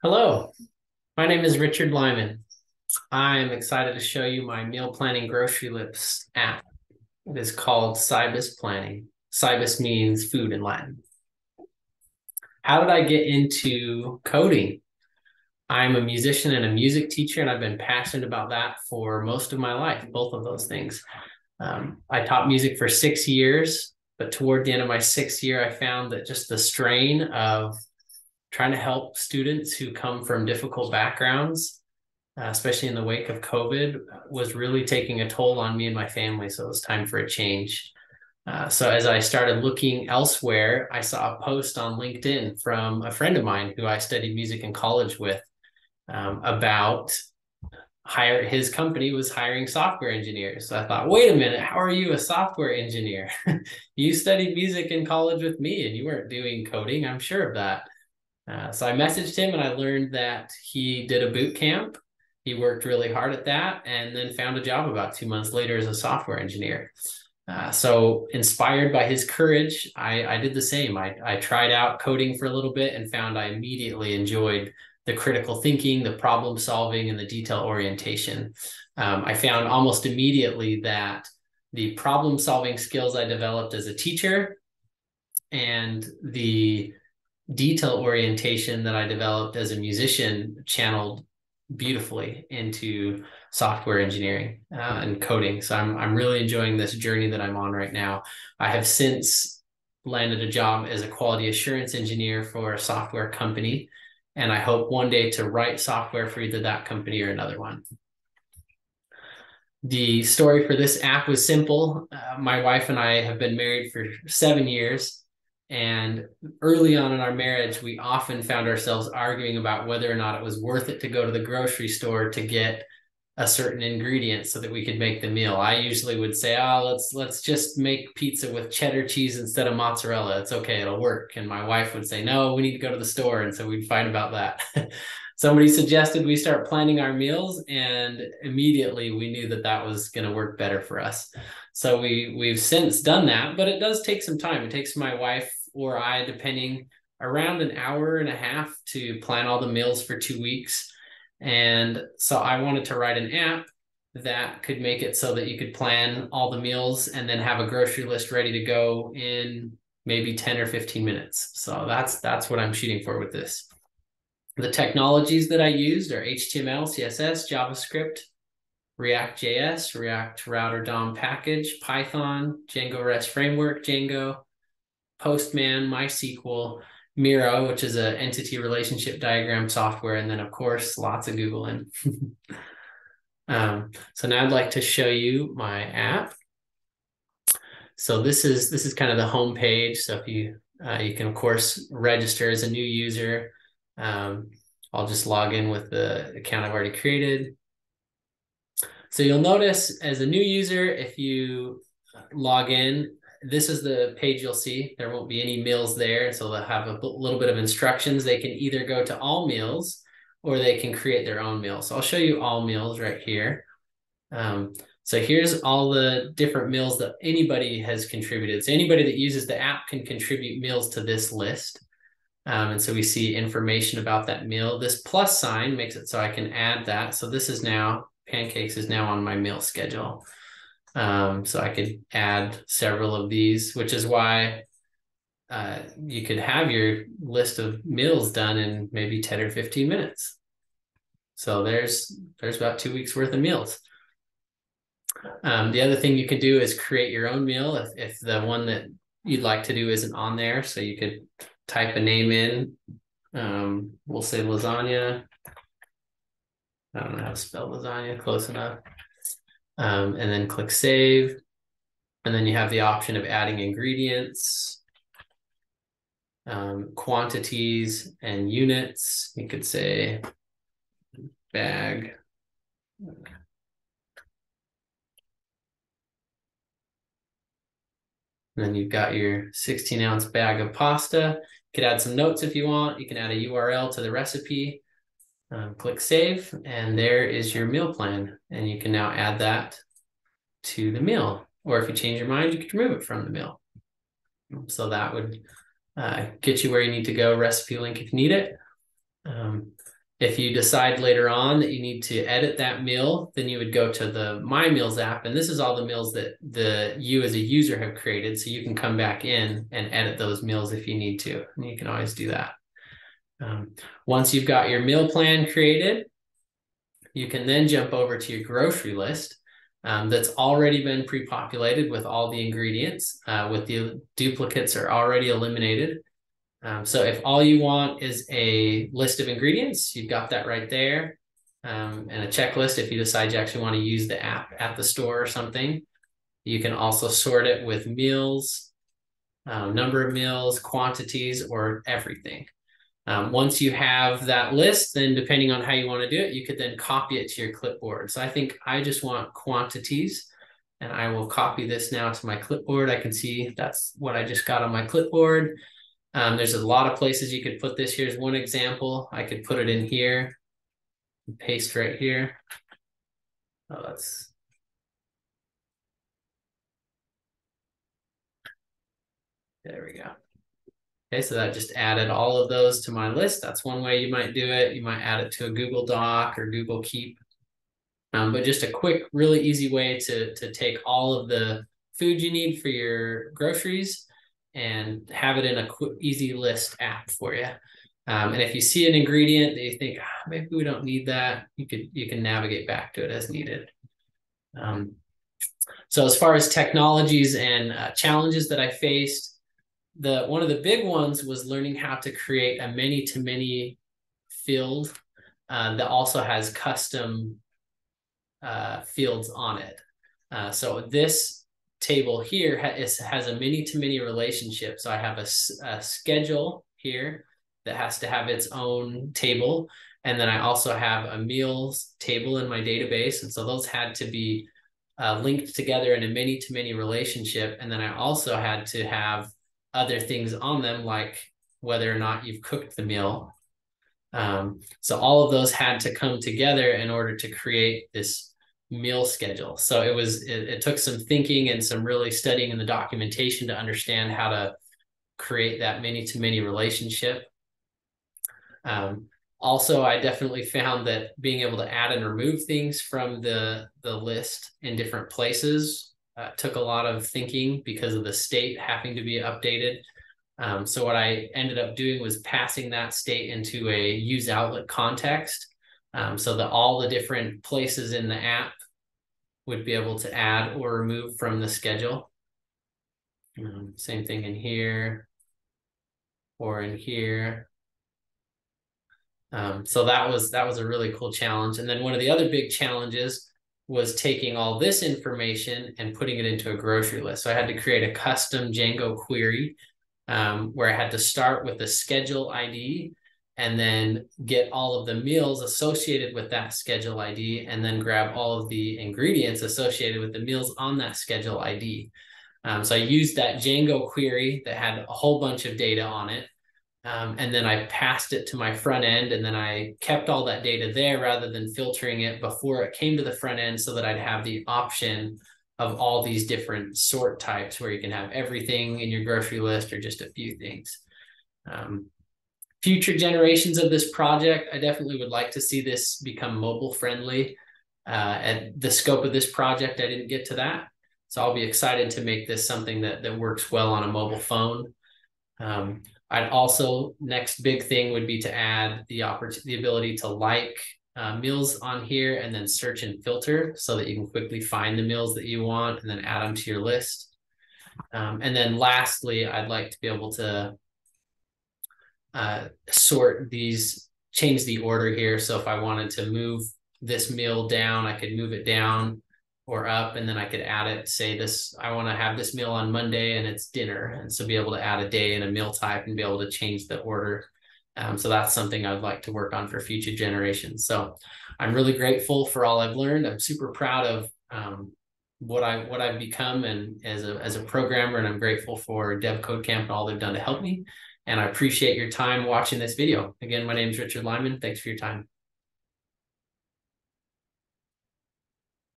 Hello, my name is Richard Lyman. I'm excited to show you my meal planning grocery list app. It is called Cibus Planning. Cibus means food in Latin. How did I get into coding? I'm a musician and a music teacher, and I've been passionate about that for most of my life, both of those things. Um, I taught music for six years, but toward the end of my sixth year, I found that just the strain of trying to help students who come from difficult backgrounds, uh, especially in the wake of COVID, was really taking a toll on me and my family. So it was time for a change. Uh, so as I started looking elsewhere, I saw a post on LinkedIn from a friend of mine who I studied music in college with um, about hire his company was hiring software engineers. So I thought, wait a minute, how are you a software engineer? you studied music in college with me and you weren't doing coding. I'm sure of that. Uh, so I messaged him and I learned that he did a boot camp. He worked really hard at that and then found a job about two months later as a software engineer. Uh, so inspired by his courage, I, I did the same. I, I tried out coding for a little bit and found I immediately enjoyed the critical thinking, the problem solving, and the detail orientation. Um, I found almost immediately that the problem solving skills I developed as a teacher and the detail orientation that I developed as a musician channeled beautifully into software engineering uh, and coding. So I'm I'm really enjoying this journey that I'm on right now. I have since landed a job as a quality assurance engineer for a software company, and I hope one day to write software for either that company or another one. The story for this app was simple. Uh, my wife and I have been married for seven years and early on in our marriage, we often found ourselves arguing about whether or not it was worth it to go to the grocery store to get a certain ingredient so that we could make the meal. I usually would say, "Oh, let's let's just make pizza with cheddar cheese instead of mozzarella. It's okay, it'll work." And my wife would say, "No, we need to go to the store." And so we'd fight about that. Somebody suggested we start planning our meals and immediately we knew that that was going to work better for us. So we we've since done that, but it does take some time. It takes my wife or I, depending, around an hour and a half to plan all the meals for two weeks. And so I wanted to write an app that could make it so that you could plan all the meals and then have a grocery list ready to go in maybe 10 or 15 minutes. So that's that's what I'm shooting for with this. The technologies that I used are HTML, CSS, JavaScript, React.js, React Router DOM package, Python, Django REST framework, Django, Postman, MySQL, Miro, which is an entity relationship diagram software, and then of course lots of Googling. um, so now I'd like to show you my app. So this is this is kind of the home page. So if you uh, you can of course register as a new user. Um, I'll just log in with the account I've already created. So you'll notice as a new user, if you log in, this is the page you'll see. There won't be any meals there. So they'll have a little bit of instructions. They can either go to all meals or they can create their own meals. So I'll show you all meals right here. Um, so here's all the different meals that anybody has contributed. So anybody that uses the app can contribute meals to this list. Um, and so we see information about that meal. This plus sign makes it so I can add that. So this is now, pancakes is now on my meal schedule. Um, so I could add several of these, which is why uh, you could have your list of meals done in maybe 10 or 15 minutes. So there's there's about two weeks worth of meals. Um, the other thing you could do is create your own meal if, if the one that you'd like to do isn't on there. So you could type a name in. Um, we'll say lasagna. I don't know how to spell lasagna, close enough um, and then click save. And then you have the option of adding ingredients, um, quantities, and units. You could say bag. And then you've got your 16 ounce bag of pasta. You could add some notes if you want. You can add a URL to the recipe. Um, click save, and there is your meal plan. And you can now add that to the meal. Or if you change your mind, you can remove it from the meal. So that would uh, get you where you need to go. Recipe link if you need it. Um, if you decide later on that you need to edit that meal, then you would go to the My Meals app, and this is all the meals that the you as a user have created. So you can come back in and edit those meals if you need to, and you can always do that. Um, once you've got your meal plan created, you can then jump over to your grocery list um, that's already been pre-populated with all the ingredients, uh, with the duplicates are already eliminated. Um, so if all you want is a list of ingredients, you've got that right there. Um, and a checklist if you decide you actually want to use the app at the store or something. You can also sort it with meals, um, number of meals, quantities, or everything. Um, once you have that list, then depending on how you want to do it, you could then copy it to your clipboard. So I think I just want quantities and I will copy this now to my clipboard. I can see that's what I just got on my clipboard. Um, there's a lot of places you could put this. Here's one example. I could put it in here, paste right here. Oh, that's there we go. Okay, so that just added all of those to my list. That's one way you might do it. You might add it to a Google Doc or Google Keep. Um, but just a quick, really easy way to, to take all of the food you need for your groceries and have it in a quick, easy list app for you. Um, and if you see an ingredient that you think ah, maybe we don't need that, you could you can navigate back to it as needed. Um, so as far as technologies and uh, challenges that I faced, the one of the big ones was learning how to create a many to many field uh, that also has custom uh, fields on it. Uh, so this table here has, has a many to many relationship. So I have a, a schedule here that has to have its own table. And then I also have a meals table in my database. And so those had to be uh, linked together in a many to many relationship. And then I also had to have other things on them, like whether or not you've cooked the meal. Um, so all of those had to come together in order to create this meal schedule. So it was it, it took some thinking and some really studying in the documentation to understand how to create that many to many relationship. Um, also, I definitely found that being able to add and remove things from the the list in different places uh, took a lot of thinking because of the state having to be updated. Um, so what I ended up doing was passing that state into a use outlet context um, so that all the different places in the app would be able to add or remove from the schedule. Um, same thing in here or in here. Um, so that was that was a really cool challenge. And then one of the other big challenges was taking all this information and putting it into a grocery list. So I had to create a custom Django query um, where I had to start with the schedule ID and then get all of the meals associated with that schedule ID and then grab all of the ingredients associated with the meals on that schedule ID. Um, so I used that Django query that had a whole bunch of data on it um, and then I passed it to my front end and then I kept all that data there rather than filtering it before it came to the front end so that I'd have the option of all these different sort types where you can have everything in your grocery list or just a few things. Um, future generations of this project, I definitely would like to see this become mobile friendly. Uh, at the scope of this project, I didn't get to that. So I'll be excited to make this something that, that works well on a mobile phone. Um, I'd also next big thing would be to add the opportunity, the ability to like uh, meals on here and then search and filter so that you can quickly find the meals that you want and then add them to your list. Um, and then lastly, I'd like to be able to uh, sort these, change the order here. So if I wanted to move this meal down, I could move it down or up and then I could add it, say this, I want to have this meal on Monday and it's dinner. And so be able to add a day and a meal type and be able to change the order. Um, so that's something I'd like to work on for future generations. So I'm really grateful for all I've learned. I'm super proud of um, what I what I've become and as a as a programmer, and I'm grateful for Dev Code Camp and all they've done to help me. And I appreciate your time watching this video. Again, my name is Richard Lyman. Thanks for your time.